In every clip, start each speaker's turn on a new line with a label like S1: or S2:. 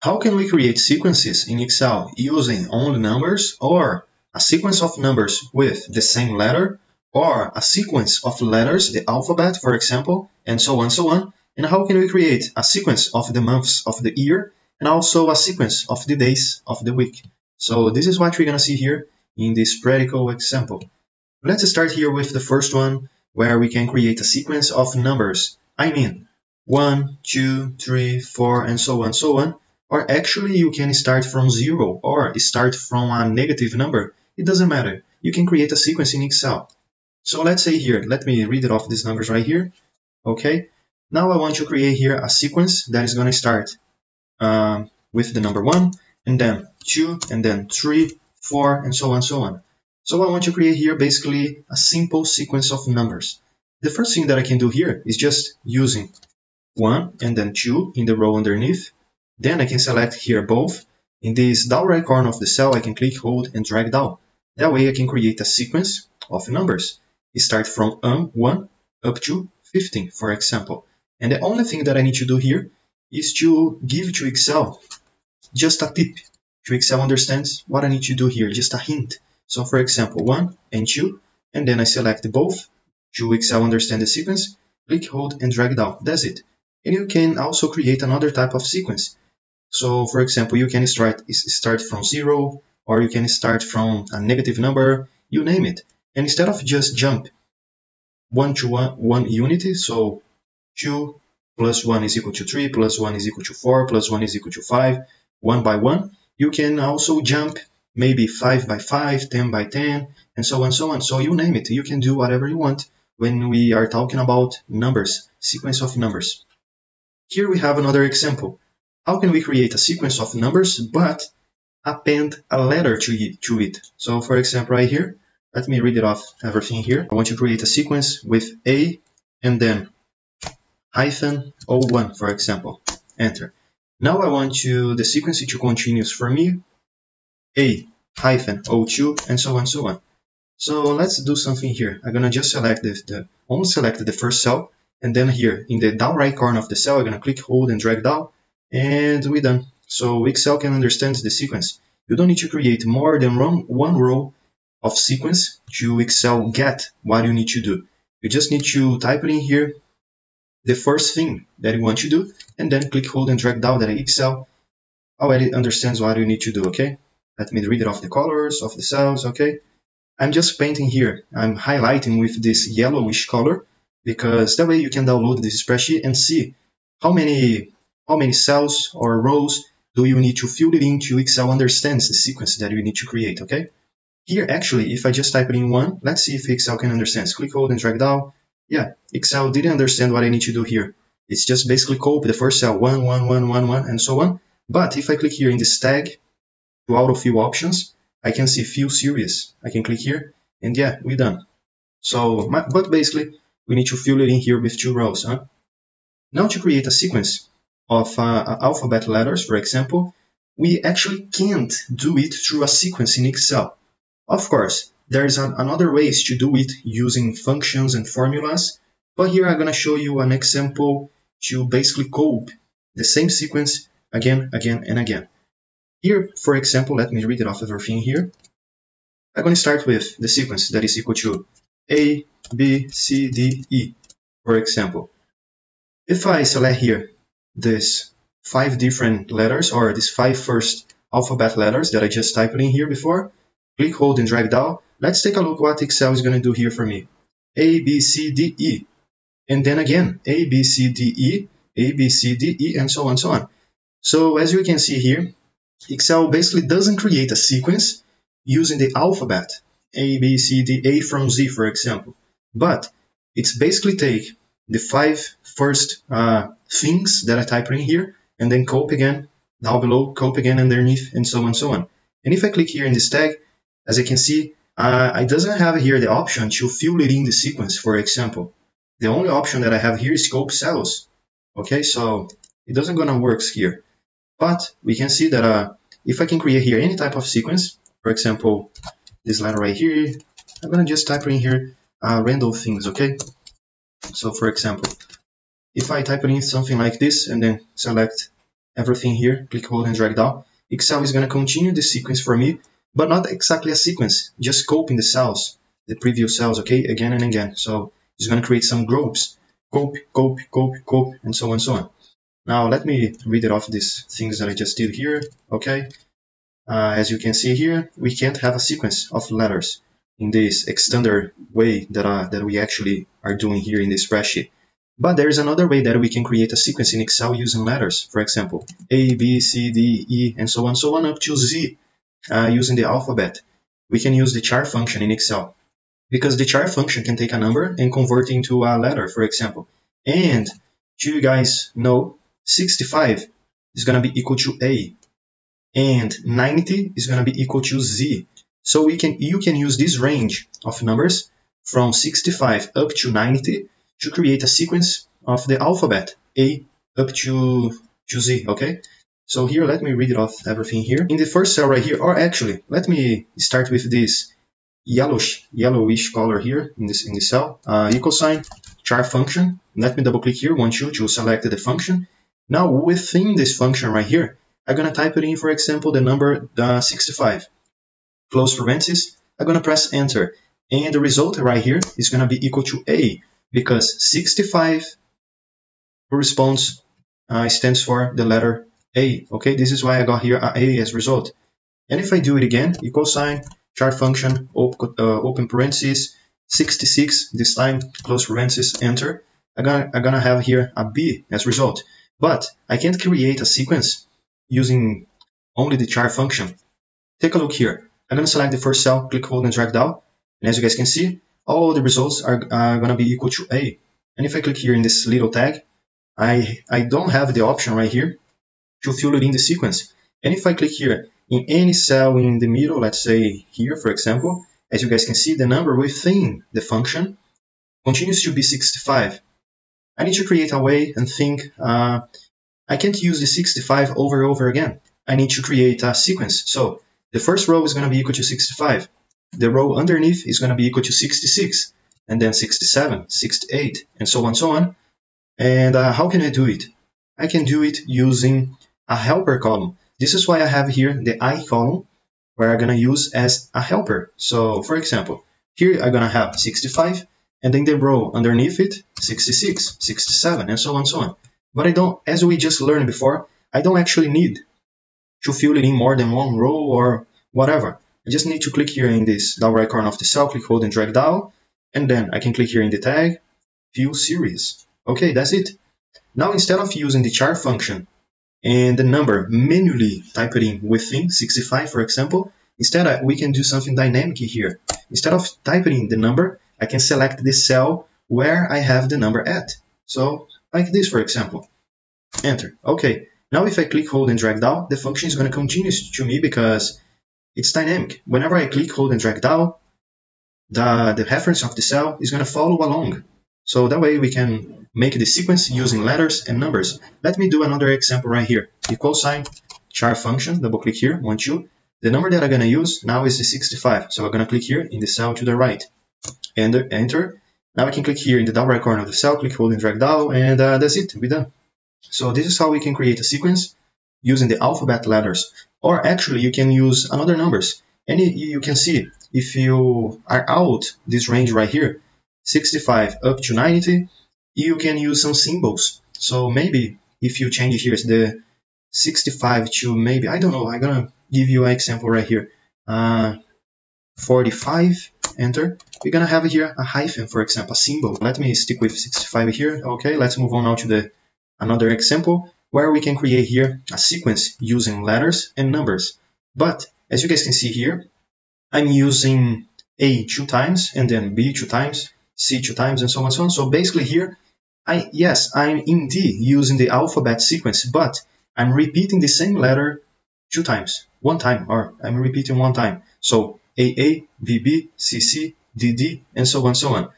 S1: How can we create sequences in Excel using only numbers or a sequence of numbers with the same letter or a sequence of letters, the alphabet, for example, and so on, so on. And how can we create a sequence of the months of the year and also a sequence of the days of the week. So this is what we're going to see here in this practical example. Let's start here with the first one where we can create a sequence of numbers. I mean, 1, 2, 3, 4, and so on, so on. Or actually, you can start from 0 or start from a negative number. It doesn't matter. You can create a sequence in Excel. So let's say here, let me read it off these numbers right here. Okay. Now I want to create here a sequence that is going to start um, with the number 1, and then 2, and then 3, 4, and so on, so on. So I want to create here basically a simple sequence of numbers. The first thing that I can do here is just using 1 and then 2 in the row underneath. Then I can select here both. In this down right corner of the cell, I can click, hold, and drag down. That way I can create a sequence of numbers. It starts from um, 1 up to 15, for example. And the only thing that I need to do here is to give to Excel just a tip. To Excel understands what I need to do here, just a hint. So for example, 1 and 2, and then I select both to Excel understand the sequence, click, hold, and drag down. That's it. And you can also create another type of sequence. So for example, you can start, start from 0, or you can start from a negative number, you name it. And instead of just jump 1 to 1, one unity, so 2 plus 1 is equal to 3, plus 1 is equal to 4, plus 1 is equal to 5, 1 by 1. You can also jump maybe 5 by 5, 10 by 10, and so on, so on. So you name it. You can do whatever you want when we are talking about numbers, sequence of numbers. Here we have another example. How can we create a sequence of numbers but append a letter to it, to it? So for example, right here, let me read it off everything here. I want to create a sequence with A and then hyphen 01, for example. Enter. Now I want to the sequence to continues for me, A hyphen 02, and so on and so on. So let's do something here. I'm gonna just select the, the only select the first cell, and then here in the down right corner of the cell, I'm gonna click, hold, and drag down, and we're done. So Excel can understand the sequence. You don't need to create more than one, row of sequence to Excel get what you need to do. You just need to type it in here, the first thing that you want to do, and then click, hold, and drag down that Excel already understands what you need to do, okay? Let me read it off the colors of the cells, okay? I'm just painting here. I'm highlighting with this yellowish color because that way you can download this spreadsheet and see how many how many cells or rows do you need to fill it in to Excel understands the sequence that you need to create, okay? Here, actually, if I just type it in one, let's see if Excel can understand. Click, hold, and drag down. Yeah, Excel didn't understand what I need to do here. It's just basically copy the first cell, one, one, one, one, one, and so on. But if I click here in this tag to autofill options, I can see fill series. I can click here, and yeah, we're done. So, but basically, we need to fill it in here with two rows. Huh? Now to create a sequence of uh, alphabet letters, for example, we actually can't do it through a sequence in Excel. Of course, there's an, another ways to do it using functions and formulas, but here I'm going to show you an example to basically code the same sequence again, again, and again. Here, for example, let me read it off everything here. I'm going to start with the sequence that is equal to A, B, C, D, E, for example. If I select here these five different letters or these five first alphabet letters that I just typed in here before, click, hold, and drag down. Let's take a look what Excel is going to do here for me. A, B, C, D, E. And then again, A, B, C, D, E, A, B, C, D, E, and so on and so on. So as you can see here, Excel basically doesn't create a sequence using the alphabet, A, B, C, D, A from Z, for example. But it's basically take the five first uh, things that I type in here, and then cope again down below, cope again underneath, and so on and so on. And if I click here in this tag, as I can see, uh, I doesn't have here the option to fill it in the sequence, for example. The only option that I have here is scope cells. Okay, so it doesn't gonna work here. But we can see that uh, if I can create here any type of sequence, for example, this letter right here, I'm gonna just type in here uh, random things, okay? So for example, if I type in something like this and then select everything here, click, hold, and drag down, Excel is going to continue the sequence for me, but not exactly a sequence, just copying the cells, the previous cells, okay, again and again. So it's going to create some groups, copy, copy, copy, copy, and so on and so on. Now let me read it off these things that I just did here, okay? Uh, as you can see here, we can't have a sequence of letters in this extender way that, uh, that we actually are doing here in this spreadsheet. But there is another way that we can create a sequence in Excel using letters. For example, A, B, C, D, E, and so on, so on up to Z uh, using the alphabet. We can use the char function in Excel because the char function can take a number and convert into a letter, for example. And do you guys know 65 is going to be equal to A and 90 is going to be equal to Z. So we can you can use this range of numbers from 65 up to 90 to create a sequence of the alphabet A up to, to Z, okay? So here, let me read it off everything here. In the first cell right here, or actually, let me start with this yellowish, yellowish color here in this in this cell, uh, equal sign, char function. Let me double click here, want you to select the function. Now within this function right here, I'm gonna type it in, for example, the number uh, 65. Close parentheses, I'm gonna press enter. And the result right here is gonna be equal to A, because 65 corresponds, uh, stands for the letter A. Okay, this is why I got here A as result. And if I do it again, equal sign, char function, open, uh, open parentheses, 66, this time, close parentheses, enter. I'm gonna, I'm gonna have here a B as result. But I can't create a sequence using only the char function. Take a look here. I'm gonna select the first cell, click, hold, and drag down. And as you guys can see, all the results are, going to be equal to A. And if I click here in this little tag, I, I don't have the option right here to fill it in the sequence. And if I click here in any cell in the middle, let's say here, for example, as you guys can see, the number within the function continues to be 65. I need to create a way and think, uh, I can't use the 65 over and over again. I need to create a sequence. So the first row is going to be equal to 65 the row underneath is going to be equal to 66, and then 67, 68, and so on so on. And uh, how can I do it? I can do it using a helper column. This is why I have here the I column, where I'm going to use as a helper. So, for example, here I'm going to have 65, and then the row underneath it, 66, 67, and so on so on. But I don't, as we just learned before, I don't actually need to fill it in more than one row or whatever. I just need to click here in this down right corner of the cell, click, hold, and drag down, and then I can click here in the tag, fill series. Okay, that's it. Now instead of using the char function and the number manually type it in within 65, for example, instead we can do something dynamic here. Instead of typing in the number, I can select the cell where I have the number at. So like this, for example. Enter. Okay. Now if I click, hold, and drag down, the function is going to continue to me because it's dynamic. Whenever I click, hold, and drag down, the, the reference of the cell is going to follow along. So that way we can make the sequence using letters and numbers. Let me do another example right here. Equal sign, char function, double click here, one, two. The number that I'm going to use now is the 65. So I'm going to click here in the cell to the right. And enter. Now I can click here in the down right corner of the cell, click, hold, and drag down, and uh, that's it, we're done. So this is how we can create a sequence using the alphabet letters. Or actually, you can use another numbers. And you can see if you are out this range right here, 65 up to 90, you can use some symbols. So maybe if you change here the 65 to maybe, I don't know, I'm gonna give you an example right here. Uh, 45, enter. We're gonna have here a hyphen, for example, a symbol. Let me stick with 65 here. Okay, let's move on now to the another example where we can create here a sequence using letters and numbers. But as you guys can see here, I'm using A two times and then B two times, C two times, and so on and so on. So basically here, I yes, I'm indeed using the alphabet sequence, but I'm repeating the same letter two times, one time, or I'm repeating one time. So AA, BB, CC, DD, and so on and so on.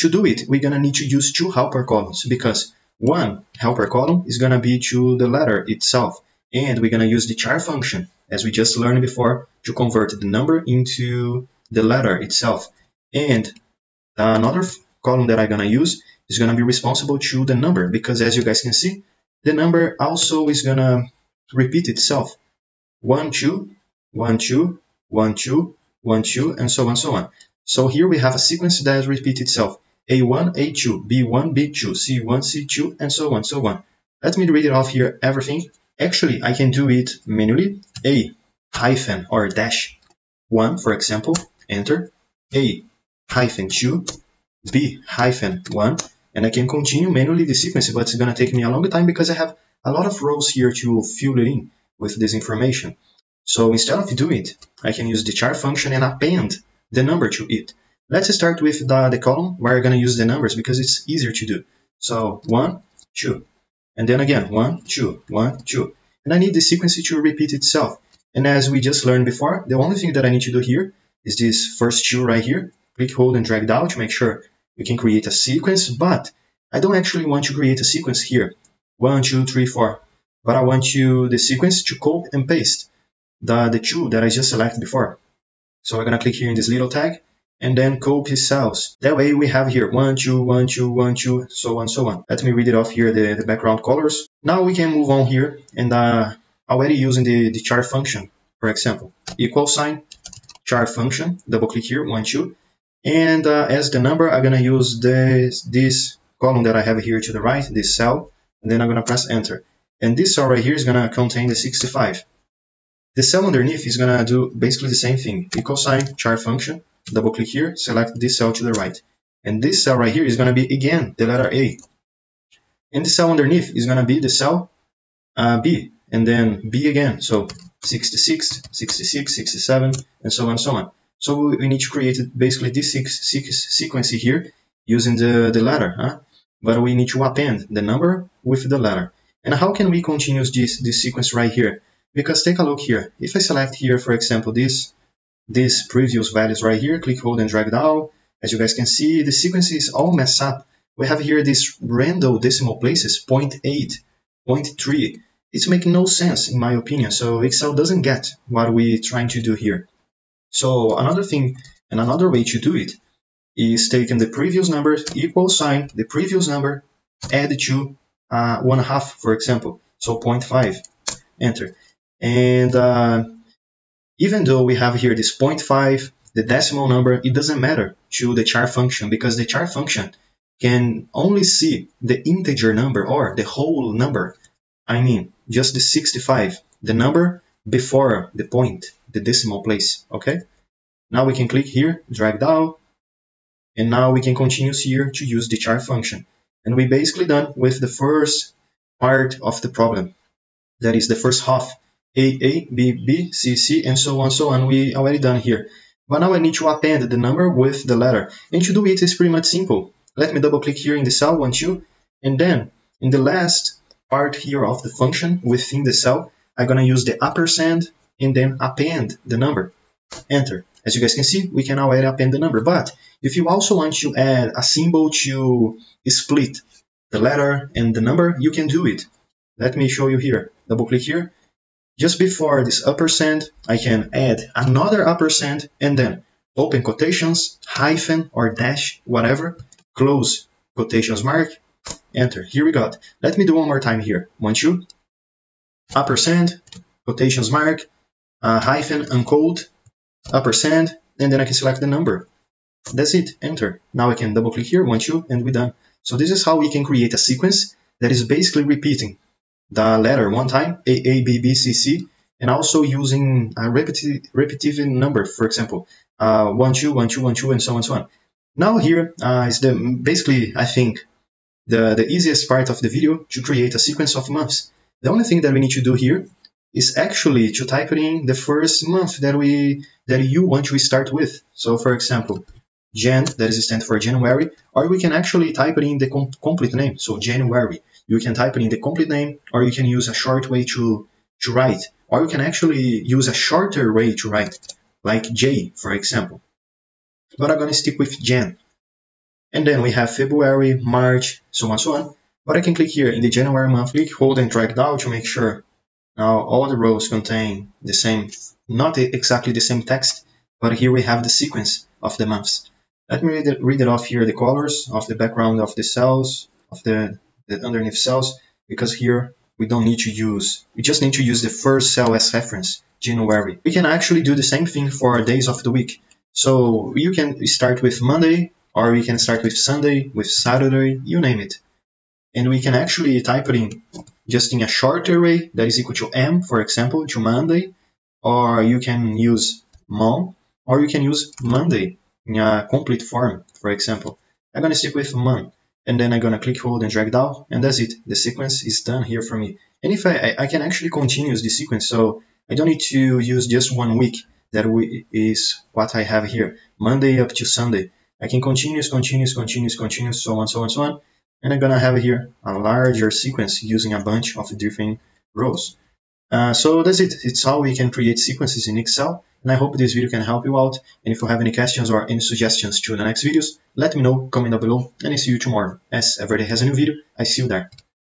S1: To do it, we're gonna need to use two helper columns because one helper column is going to be to the letter itself. And we're going to use the char function, as we just learned before, to convert the number into the letter itself. And another column that I'm going to use is going to be responsible to the number, because as you guys can see, the number also is going to repeat itself. 1, 2, 1, 2, 1, 2, 1, 2, and so on, so on. So here we have a sequence that repeats itself. A1, A2, B1, B2, C1, C2, and so on, so on. Let me read it off here, everything. Actually, I can do it manually. A hyphen or dash 1, for example, enter. A hyphen 2, B hyphen 1, and I can continue manually the sequence, but it's going to take me a long time because I have a lot of rows here to fill it in with this information. So instead of doing it, I can use the char function and append the number to it. Let's start with the, the column where I'm going to use the numbers because it's easier to do. So 1, 2, and then again 1, 2, 1, 2. And I need the sequence to repeat itself. And as we just learned before, the only thing that I need to do here is this first two right here. Click, hold, and drag down to make sure we can create a sequence, but I don't actually want to create a sequence here. One, two, three, four. But I want you the sequence to copy and paste the, the two that I just selected before. So I'm gonna click here in this little tag and then copy cells. That way we have here one, two, one, two, one, two, so on, so on. Let me read it off here, the, the background colors. Now we can move on here and uh, already using the, the char function, for example, equal sign, char function, double click here, one, two. And uh, as the number, I'm gonna use this, this column that I have here to the right, this cell, and then I'm gonna press enter. And this cell right here is gonna contain the 65. The cell underneath is gonna do basically the same thing. Equal sign, char function, double click here, select this cell to the right. And this cell right here is gonna be again the letter A. And the cell underneath is gonna be the cell uh, B, and then B again. So 66, 66, 67, and so on and so on. So we need to create basically this six, six sequence here using the, the letter, huh? but we need to append the number with the letter. And how can we continue this, this sequence right here? Because take a look here. If I select here, for example, this, these previous values right here, click, hold, and drag down, as you guys can see, the sequence is all messed up. We have here these random decimal places, 0.8, 0.3. It's making no sense, in my opinion, so Excel doesn't get what we're trying to do here. So another thing, and another way to do it, is taking the previous number, equal sign, the previous number, add to uh, one half, for example, so 0.5, enter. And uh, even though we have here this 0.5, the decimal number, it doesn't matter to the char function because the char function can only see the integer number or the whole number. I mean, just the 65, the number before the point, the decimal place, okay? Now we can click here, drag down, and now we can continue here to use the char function. And we basically done with the first part of the problem. That is the first half. A, A, B, B, C, C, and so on, so on. We already done here. But now I need to append the number with the letter. And to do it is pretty much simple. Let me double click here in the cell, one, two, and then in the last part here of the function within the cell, I'm gonna use the ampersand and then append the number. Enter. As you guys can see, we can already append the number. But if you also want to add a symbol to split the letter and the number, you can do it. Let me show you here. Double click here just before this upper ampersand, I can add another upper ampersand and then open quotations, hyphen or dash, whatever, close quotations mark, enter. Here we got. Let me do one more time here. One, two, ampersand, quotations mark, uh, hyphen, uncode, ampersand, and then I can select the number. That's it, enter. Now I can double click here, one, two, and we're done. So this is how we can create a sequence that is basically repeating the letter one time, A, A, B, B, C, C, and also using a repetitive, repetitive number, for example, uh, 1, 2, 1, 2, 1, 2, and so on and so on. Now here uh, is the basically, I think, the, the easiest part of the video to create a sequence of months. The only thing that we need to do here is actually to type in the first month that we that you want to start with. So for example, Jan, that is stand for January, or we can actually type in the com complete name, so January. You can type in the complete name, or you can use a short way to, to write, or you can actually use a shorter way to write, like J, for example. But I'm going to stick with Jan. And then we have February, March, so on, so on. But I can click here in the January month, click, hold and drag down to make sure now all the rows contain the same, not exactly the same text, but here we have the sequence of the months. Let me read it, read it off here, the colors of the background of the cells, of the, the underneath cells, because here we don't need to use, we just need to use the first cell as reference, January. We can actually do the same thing for days of the week. So you can start with Monday, or we can start with Sunday, with Saturday, you name it. And we can actually type it in just in a short array that is equal to M, for example, to Monday, or you can use Mon, or you can use Monday in a complete form, for example. I'm to stick with Mon and then I'm gonna click hold and drag down and that's it. The sequence is done here for me. And if I, I can actually continue the sequence so I don't need to use just one week. That is what I have here. Monday up to Sunday. I can continuous continuous continuous continuous so on so on so on. And I'm gonna have here a larger sequence using a bunch of different rows uh, so that's it. It's how we can create sequences in Excel. And I hope this video can help you out. And if you have any questions or any suggestions to the next videos, let me know, comment down below, and I see you tomorrow. As every day has a new video, I see you there.